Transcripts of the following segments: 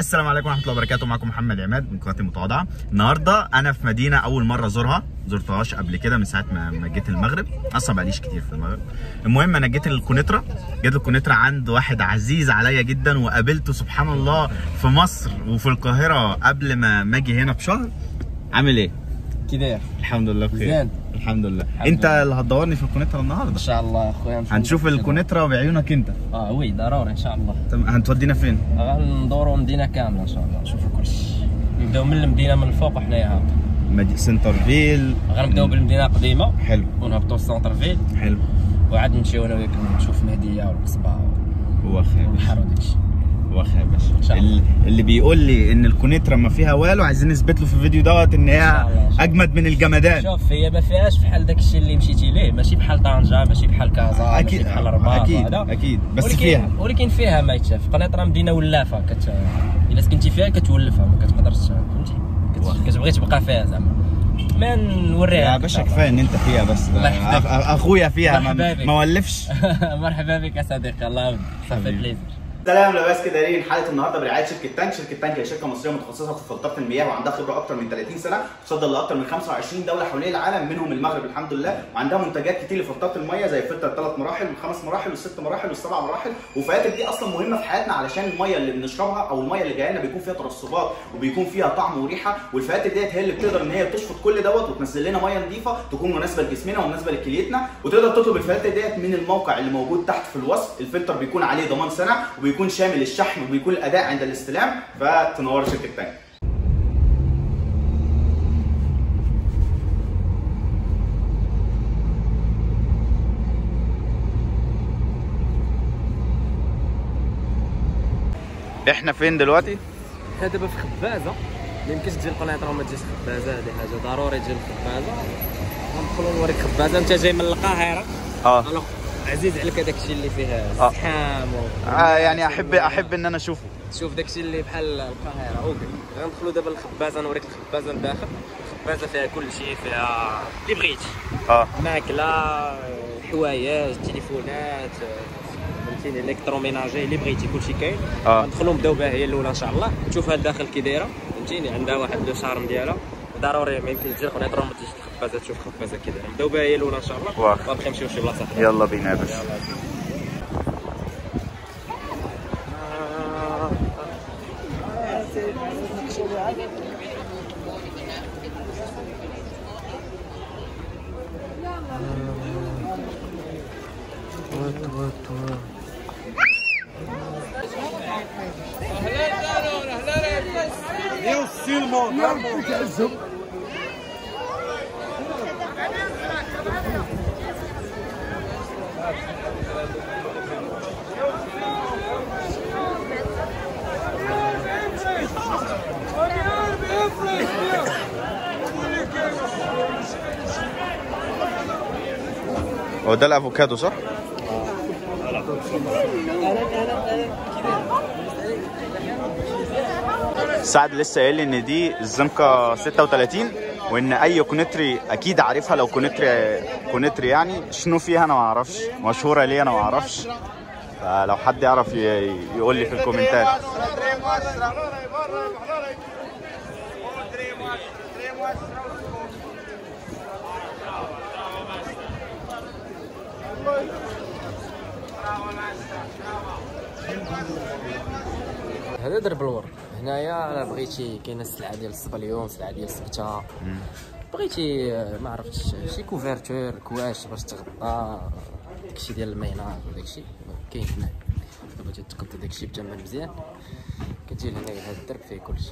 السلام عليكم ورحمة الله وبركاته. معكم محمد عماد من قناه المتواضعة. النهارده أنا في مدينة أول مرة أزورها. زرتهاش قبل كده من ساعة ما جيت المغرب. أصلا بقاليش كتير في المغرب. المهم أنا جيت القنيطرة جيت القنيطرة عند واحد عزيز عليا جدا وقابلته سبحان الله في مصر وفي القاهرة قبل ما ما أجي هنا بشهر. عامل إيه؟ داير الحمد لله بخير. مزيان. الحمد لله. الحمد انت لله. اللي هتدورني في القنيطرة النهارده؟ إن شاء الله أخويا نشوف. هنشوف. القنيطرة بعيونك انت. آه oui ضروري إن شاء الله. طب هتودينا فين؟ غندوروا المدينة كاملة إن شاء الله. نشوفوا كلشي نبداو من المدينة من الفوق وحنايا هابط مدي centre ville غنبداو بالمدينة القديمة. حلو. ونهبطوا لل centre ville حلو. وعاد نمشيو أنا وياك نشوف مهدية والقصبة خير. والبحر وداكشي. هو خير باشا. اللي بيقول لي إن القنيطرة ما فيها والو عايزين نثبت له في الفيديو دوت إن هي. أجمد من الجمدان. شوف هي ما فيهاش بحال داك الشيء اللي مشيتي ليه. ماشي بحال طنجة ماشي بحال كازا ماشي أكيد بحال الرباط أكيد وهذا. أكيد بس ولكن فيها. ولكن فيها ما يتشاف. قنيطرة مدينة ولافة كت إلا سكنتي فيها كتولفها ما كتقدرش فهمتي؟ واخا. كت- كتبغي تبقى فيها زعما. ما نوريها يا باشا كفاية إن أنت فيها بس. يحفظك. أخويا فيها ما. ما ولفش. مرحبا بك يا صديقي الله يبارك صافي. plaisir سلام لاباس كي دايرين حلقة النهارده برعاية شركة تانك. شركة تانك هي شركة مصرية متخصصة في فلتره المياه وعندها خبرة أكتر من 30 سنة تصدر لأكتر من 25 دولة حوالين العالم منهم المغرب الحمد لله وعندها منتجات كتير لفلتره المياه زي فلتر ثلاث مراحل والخمس مراحل والست مراحل والسبع مراحل. والفلاتر دي أصلا مهمة في حياتنا علشان المياه اللي بنشربها أو المياه اللي جاية لنا بيكون فيها ترسبات وبيكون فيها طعم وريحة. والفلاتر ديت هي اللي بتقدر إن هي تشفط كل دوت وتنزل لنا ميه نظيفة تكون مناسبة لجسمنا ومناسبة لكليتنا. وتقدر تطلب الفلاتر ديت من الموقع اللي موجود تحت في الوصف. الفلتر بيكون عليه ضمان سنة وبيكون شامل الشحن وبيكون الأداء عند الاستلام فتنور شركة تانك إحنا فين دلوقتي؟ حنا دابا في خبازة. ما يمكنش تجي القنيطره وما تجيش خبازة هذه حاجة ضروري تجي لخبازه غندخلوا نوريك خبازة. أنت جاي من القاهرة. آه. عزيز عليك هذاك الشيء اللي فيه آه. زحام و- آه، يعني احب أحب إن أنا أشوفه. تشوف داك الشيء اللي بحال القاهرة. أوكي. غندخلوا دابا للخبازه نوريك الخبازة لداخل الخبازة فيها كل شيء فيها اللي بغيتي. آه. ماكلة حوايج تليفونات فهمتيني الكتروميناجي اللي بغيتي كلشي كاين. آه. ندخلوا نبداو بها هي الأولى إن شاء الله. تشوفها لداخل كي دايرة. فهمتيني؟ عندها واحد لو شارم ديالها. ضروري ما يمكن تجي القنيطره ما تجيش الخبازه تشوف خبازه دايره نبداو بها هي الأولى إن شاء الله. واخا. نمشيو شي بلاصة أخرى. يلا بينا يا باشا هو ده الأفوكادو صح؟ سعد لسه قايل لي إن دي الزنقه 36 وإن أي قنيطري أكيد عارفها لو قنيطري قنيطري يعني شنو فيها أنا ما أعرفش مشهورة ليه أنا ما أعرفش. فلو حد يعرف يقول لي في الكومنتات. هذا درب الورد هنايا الا بغيتي كاينة السلعه ديال الصبليون السلعه ديال السبته بغيتي ما عرفتش شي couverture كواش باش تغطى داكشي ديال ال ménage وداكشي. كاين هنا. دابا تتقد داكشي بثمن مزيان. كتجي لهنايا هذا الدرب فيه كلشي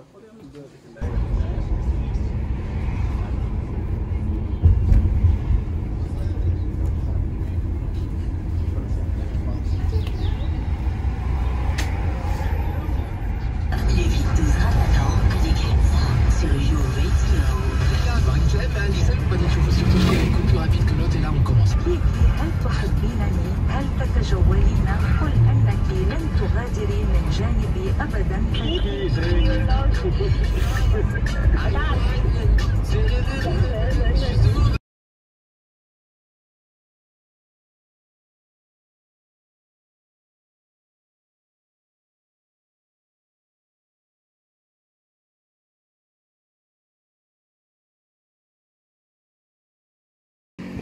Appelez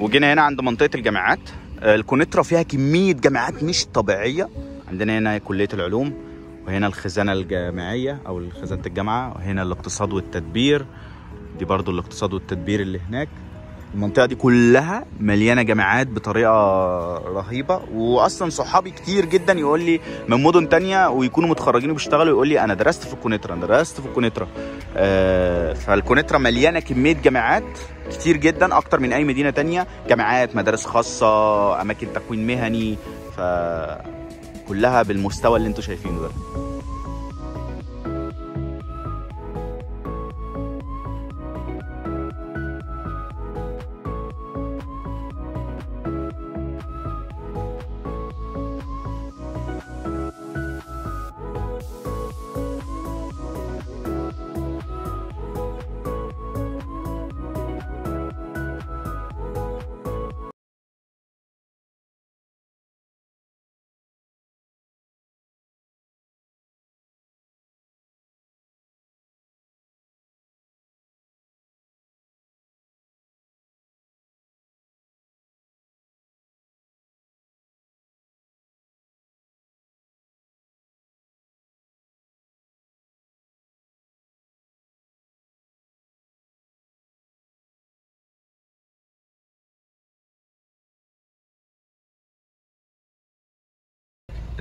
وجينا هنا عند منطقة الجامعات. آه، القنيطرة فيها كمية جامعات مش طبيعية. عندنا هنا كلية العلوم وهنا الخزانة الجامعية أو خزانة الجامعة وهنا الاقتصاد والتدبير. دي برضو الاقتصاد والتدبير اللي هناك. المنطقة دي كلها مليانة جامعات بطريقة رهيبة. واصلا صحابي كتير جدا يقول لي من مدن تانية ويكونوا متخرجين وبيشتغلوا يقول لي أنا درست في القنيطرة أنا درست في القنيطرة آه فالقنيطرة مليانة كمية جامعات. كتير جدا أكتر من أي مدينة تانية جامعات مدارس خاصة أماكن تكوين مهني ف كلها بالمستوى اللي أنتوا شايفينه ده.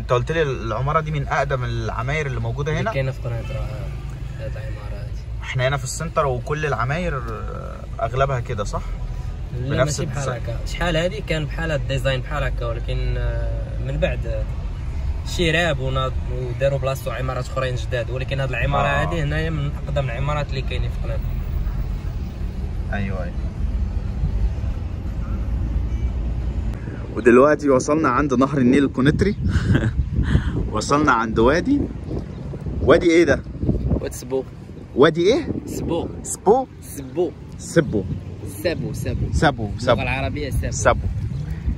انت قلت لي العمارة دي من أقدم العماير اللي موجودة هنا. كاينة في قنيطره هاد العمارات إحنا هنا في ال centre وكل العماير آه، أغلبها كده صح؟ لا بنفس ماشي بحال ال design. هكا شحال هذه كان بحال ال design بحال هكا ولكن آه، من بعد آه، شراب وداروا بلاصتو عمارات أخرين جداد. ولكن هاد العمارة آه. هذه هنايا من أقدم العمارات اللي كاينين في قنيطره أيوه أيوه. ودلوقتي وصلنا عند نهر النيل القنيطري. وصلنا عند وادي. وادي إيه ده؟ واد سبو وادي إيه؟ سبو. سبو. سبو. سبو. سابو سبو. اللغة سبو. العربية سابو سبو.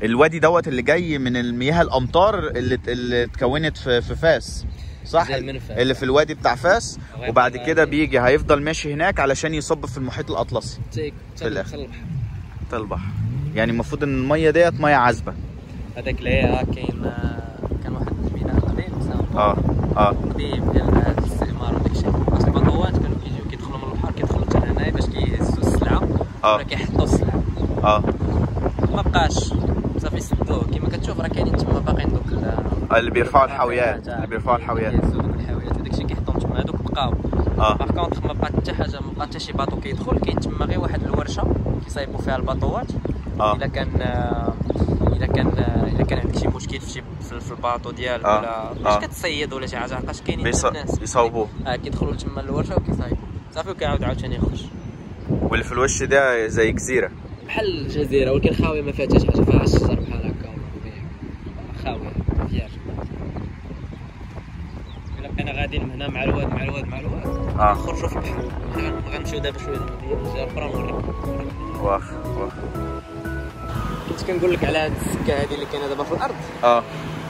الوادي دوت اللي جاي من المياه الأمطار اللي اللي اتكونت في في فاس صح. اللي في الوادي بتاع فاس. وبعد كده يجي. بيجي هيفضل ماشي هناك علشان يصب في المحيط الأطلسي. تيك في الآخر. تل البحر في البحر. يعني المفروض إن المية ديت مية عذبة. هذاك اللي هي كاين آه، كان واحد البناء قديم آه آه. قديم ديال الاستعمار وداك الشيء. اصل البطوات كانوا كيجيو كيدخلوا من البحر كيدخلوا حتى لهنايا باش كيهزوا السلعة آه. ولا كيحطوا السلعة. آه. ما بقاش صافي سدوه. كيما كتشوف راه كاينين تما باقيين دوك ال- اللي بيرفعوا الحاويات اللي بيرفعوا الحاويات. كيهزوا دوك الحاويات. وداك الشيء كيحطوهم تما. هذوك بقاو. آه. باغ كونطخ ما بقات حتى حاجة ما بقات حتى شي باطو كيدخل كاين تما غير واحد الورشة كيصايبوا فيها الباطوات. آه. الا كان آه، الا كان آه، الا كان عندك شي مشكل في شي في الباطو ديالك آه. ولا آه. باش كتصيد ولا شي حاجة علاش كاينين بيص- الناس؟ يصاوبوه آه كيدخلوا تما الورشه وكيصايبوا. صافي وكيعاود عاوتاني يخرج. واللي في الوش ده زي جزيرة. بحال الجزيرة ولكن خاوية ما فيها حتى شي حاجة فيها الشجر بحال هكا. خاوية فيهاش إلا بقينا غاديين من هنا مع الواد مع الواد مع الواد آه. نخرجوا في البحر. غن- غنمشيو دابا شوية للمدينه أخرى واخ واخ. كنت كنقول لك على هاد السكة هذه اللي كاينة دابا في الأرض. آه.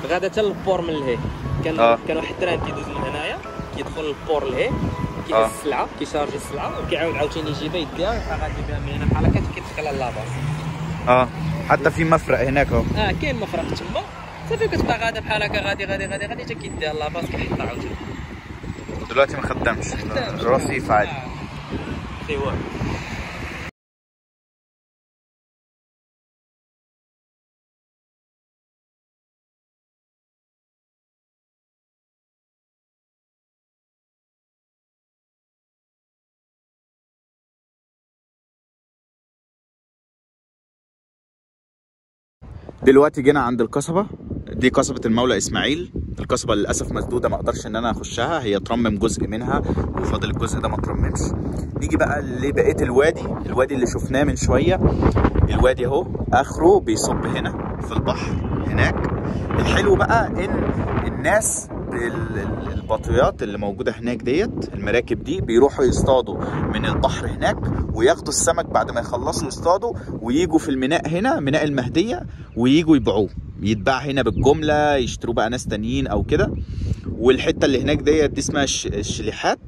غادا حتى لل port من لهي. كان آه. كان واحد ال train كيدوز من هنايا كيدخل لل port لهي آه. كيهز السلعة كيشارجي السلعة وكيعاود عاوتاني يجيبها يديها ويبقى غادي بها من هنا بحال هكا كيدخلها ل la base آه. حتى في مفرق هناك آه كاين مفرق تما. صافي كتبقى غادا بحال هكا غادي غادي غادي غادي حتى كيديها la base كيحطها عاوتاني. دلوقتي ما خدامش. رصيف عادي. في دلوقتي جينا عند القصبة. دي قصبة المولى إسماعيل. القصبة للأسف مسدودة ما أقدرش إن أنا أخشها. هي ترمم جزء منها وفاضل الجزء ده ما ترممش. نيجي بقى لبقية الوادي. الوادي اللي شفناه من شوية. الوادي أهو. آخره بيصب هنا في البحر هناك. الحلو بقى إن الناس ال- ال- البطريات اللي موجودة هناك ديت المراكب دي بيروحوا يصطادوا من البحر هناك وياخدوا السمك بعد ما يخلصوا يصطادوا ويجوا في الميناء هنا ميناء المهدية ويجوا يبيعوه. يتباع هنا بالجملة يشتروه بقى ناس تانيين أو كده. والحتة اللي هناك ديت دي اسمها الش- الشليحات.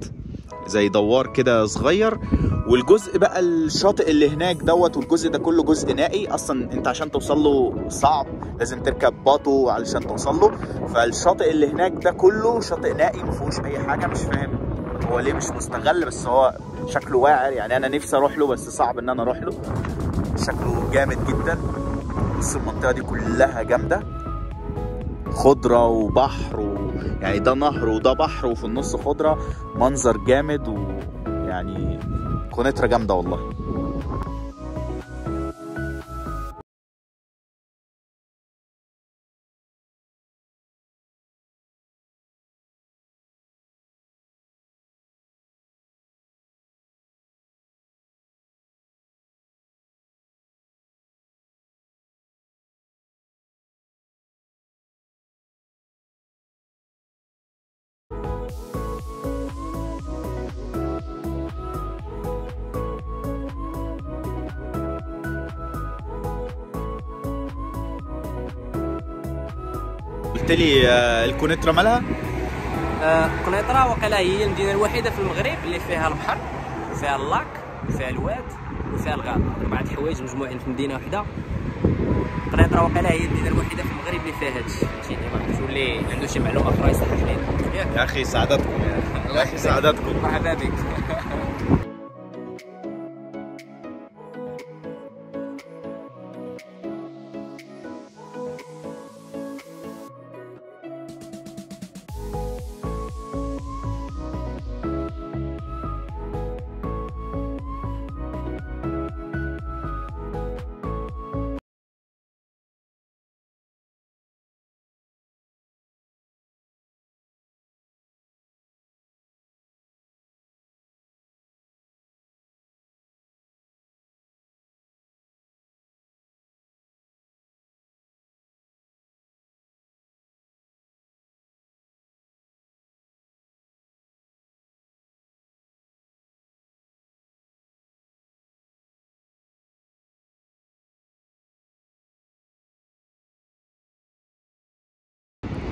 زي دوار كده صغير. والجزء بقى الشاطئ اللي هناك دوت والجزء ده كله جزء نائي. أصلا أنت عشان توصل له صعب لازم تركب باطو علشان توصل له. فالشاطئ اللي هناك ده كله شاطئ نائي ما فيهوش أي حاجة. مش فاهم هو ليه مش مستغل بس هو شكله واعر. يعني أنا نفسي أروح له بس صعب إن أنا أروح له. شكله جامد جدا. بص المنطقة دي كلها جامدة. خضرة وبحر و... يعني ده نهر وده بحر وفي النص خضرة منظر جامد ويعني كونترا جامدة والله. قلت لي آه، القنيطرة مالها؟ آه، قنيطرة وقيلا هي المدينة الوحيدة في المغرب اللي فيها البحر وفيها ال lac وفيها الواد وفيها الغابة. أربعة حوايج مجموعين في مدينة واحدة قنيطرة وقيلا هي المدينة الوحيدة في المغرب اللي فيها هادشي. فهمتيني؟ ما عرفتش واللي عنده شي معلومة أخرى يصحح لي يا أخي سعادتكم. يا أخي سعادتكم. مرحبا بك.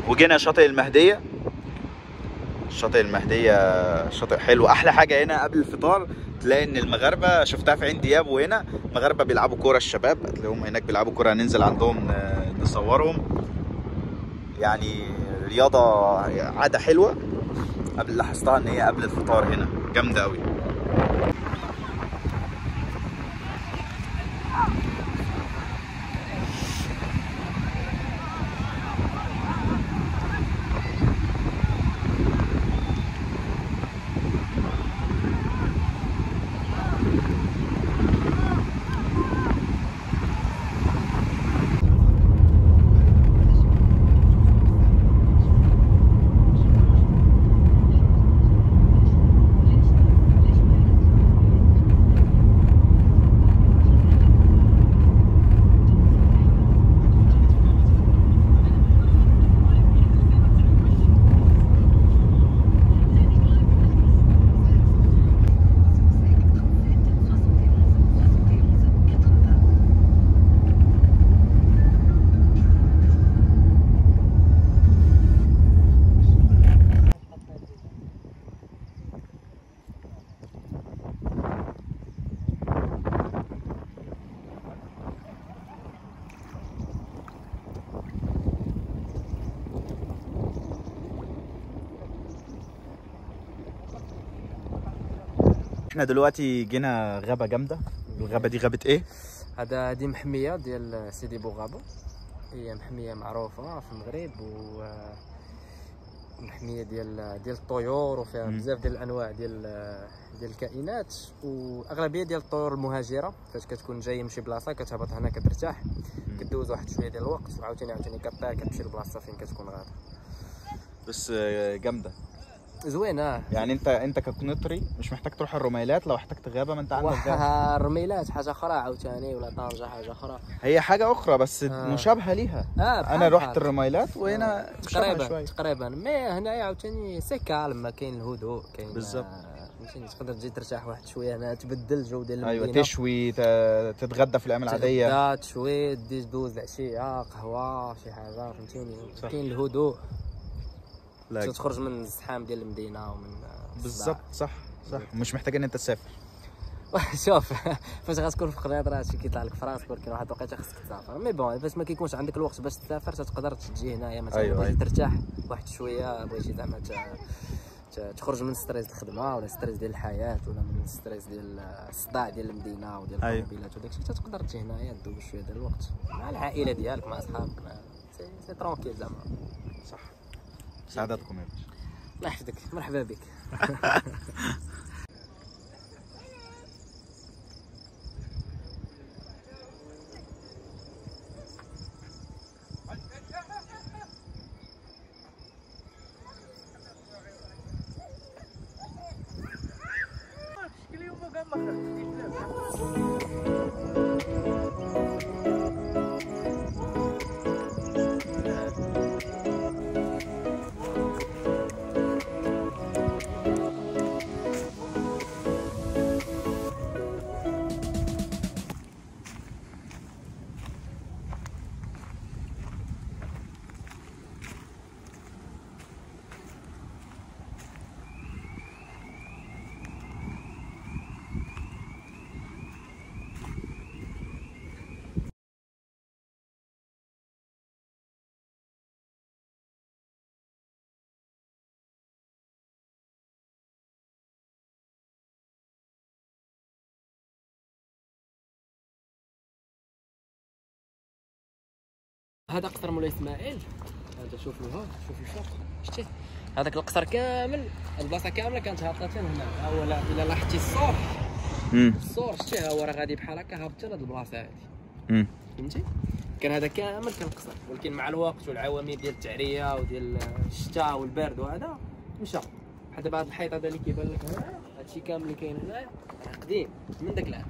وجينا شاطئ المهدية. شاطئ المهدية شاطئ حلو. أحلى حاجة هنا قبل الفطار تلاقي إن المغاربة شفتها في عين دياب وهنا المغاربه بيلعبوا كورة الشباب. هتلاقيهم هناك بيلعبوا كورة. هننزل عندهم آه، نصورهم. يعني رياضة عادة حلوة. قبل لاحظتها إن هي قبل الفطار هنا. جامدة قوي إحنا دلوقتي جينا غابة جامدة. الغابة دي غابة إيه؟ هذا هذه محمية ديال سيدي بوغابو. هي محمية معروفة في المغرب و محمية ديال ديال الطيور وفيها. بزاف ديال الأنواع ديال ديال الكائنات واغلبيه ديال الطيور المهاجرة. فاش كتكون جاي من شي بلاصة كتهبط هنا كترتاح. كدوز واحد شوية ديال الوقت. وعاوتاني عاوتاني كطير كتمشي لبلاصة فين كتكون غادا بس آه، جامده زوينه يعني انت انت كقنطري مش محتاج تروح الرميلات لو احتجت غابة ما انت عندك غابة. الرميلات حاجة أخرى عاوتاني ولا طنجة حاجة أخرى هي حاجة أخرى بس آه. مشابهة ليها. آه بحال أنا رحت. الرميلات وهنا مشابهة تقريبا تقريبا. mais هنايا عاوتاني c'est calme كاين الهدوء كاين بالظبط. آه، فهمتيني تقدر تجي ترتاح واحد شوية هنا تبدل الجو ديال أيوه المدينة. تشوي ت- تتغدى في الأيام العادية. تشوي دي دوز العشيه قهوة شي حاجة فهمتيني؟ صح. كاين الهدوء. تخرج من الزحام ديال المدينة ومن. بالظبط صح صح. مش محتاج ان انت تسافر. شوف فاش غتكون في قريض راه هادشي كيطلع لك في راسك ولكن واحد الوقيتة خصك تسافر. mais bon فاش ما كيكونش عندك الوقت باش تسافر تقدر تجي هنايا مثلا أيوة، بغيتي أيوة. ترتاح واحد شوية بغيتي زعما تخرج من stress الخدمة ولا stress ديال الحياة ولا من stress ديال الصداع ديال المدينة وديال أيوة. الطوموبيلات وداكشي تقدر تجي هنايا دوز شوية ديال الوقت. مع العائلة ديالك مع أصحابك سي ترونكيل زعما. صح. سعادتكم يا باشا. الله يحفظك. مرحبا بك. هذا قصر مولاي إسماعيل. هذا شوف له شوف الفوق شتي. هذاك القصر كامل البلاصة كاملة كانت هابطة هنا. ها هو لا- الا لاحظتي الصور. الصور شتي ها هو راه غادي بحال هكا هابط لهاد البلاصة هادي. فهمتي؟ كان هذا كامل كان قصر ولكن مع الوقت والعوامل ديال التعرية وديال الشتاء والبرد وهذا مشى. بحال دابا هاد الحيط هذا اللي كيبان لك هنا هادشي كامل اللي كاين هنايا راه قديم من داك العام.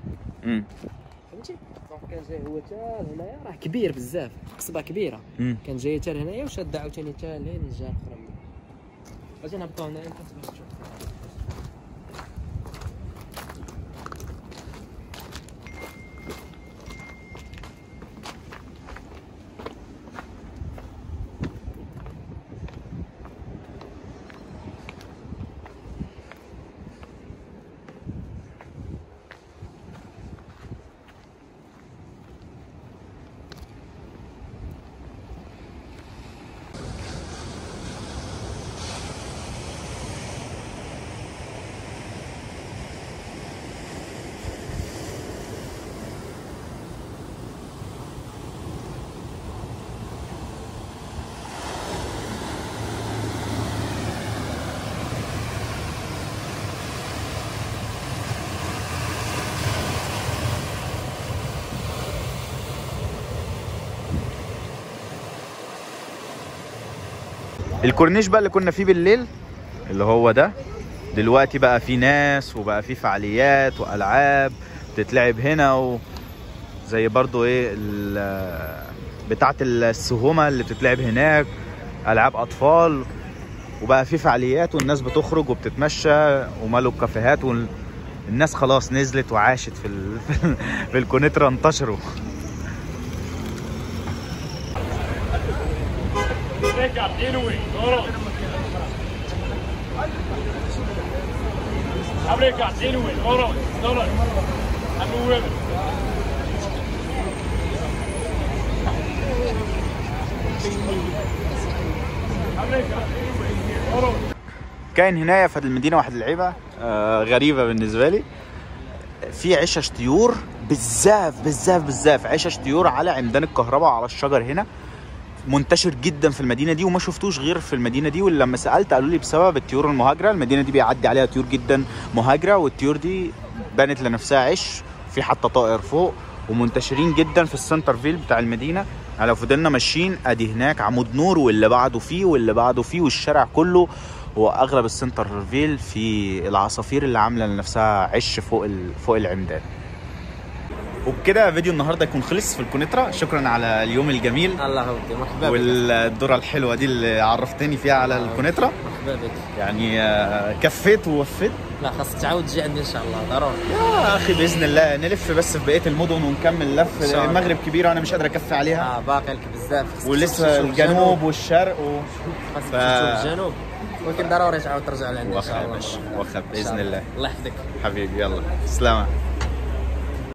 كان جاي هو تا هنايا راه كبير بزاف قصبة كبيرة. كان جاي حتى لهنايا وشاد عاوتاني حتى لهنا الجهه الاخرى نهبطوا هنايا انت باش تشوف. الكورنيش بقى اللي كنا فيه بالليل اللي هو ده. دلوقتي بقى فيه ناس وبقى فيه فعاليات وألعاب بتتلعب هنا و زي برضو إيه بتاعة السهومة اللي بتتلعب هناك ألعاب أطفال وبقى فيه فعاليات والناس بتخرج وبتتمشى ومالوا الكافيهات والناس خلاص نزلت وعاشت في ال... في الكونترا انتشروا. كاين هنايا في هذه المدينة واحد اللعيبة آه غريبة بالنسبة لي. في عشش طيور بزاف بزاف بزاف. عشش طيور على عمدان الكهرباء على الشجر هنا. منتشر جدا في المدينة دي وما شفتوش غير في المدينة دي ولما سألت قالوا لي بسبب الطيور المهاجرة. المدينة دي بيعدي عليها طيور جدا مهاجرة والطيور دي بنت لنفسها عش في حتى طائر فوق ومنتشرين جدا في ال centre ville بتاع المدينة. يعني لو فضلنا ماشيين أدي هناك عمود نور واللي بعده فيه واللي بعده فيه والشارع كله. هو أغلب ال centre ville في العصافير اللي عاملة لنفسها عش فوق. فوق العمدان. وبكده فيديو النهارده يكون خلص في القنيطرة شكرا على اليوم الجميل الله يودي مرحبا والدورة الحلوة دي اللي عرفتني فيها على القنيطرة مرحبا بك. يعني آه، كفيت ووفيت. لا خاصك تعاود تجي عندي إن شاء الله. ضروري يا أخي بإذن الله نلف بس في بقية المدن ونكمل لف. المغرب كبيره وأنا مش قادر أكفي عليها. آه باقي لك بزاف ولسه الجنوب والشرق و... خاصك ف- تشوف الجنوب. ولكن ضروري تعاود ترجع لعندي إن شاء الله. واخا بإذن الله. الله. يحفظك حبيبي يلا. سلامة.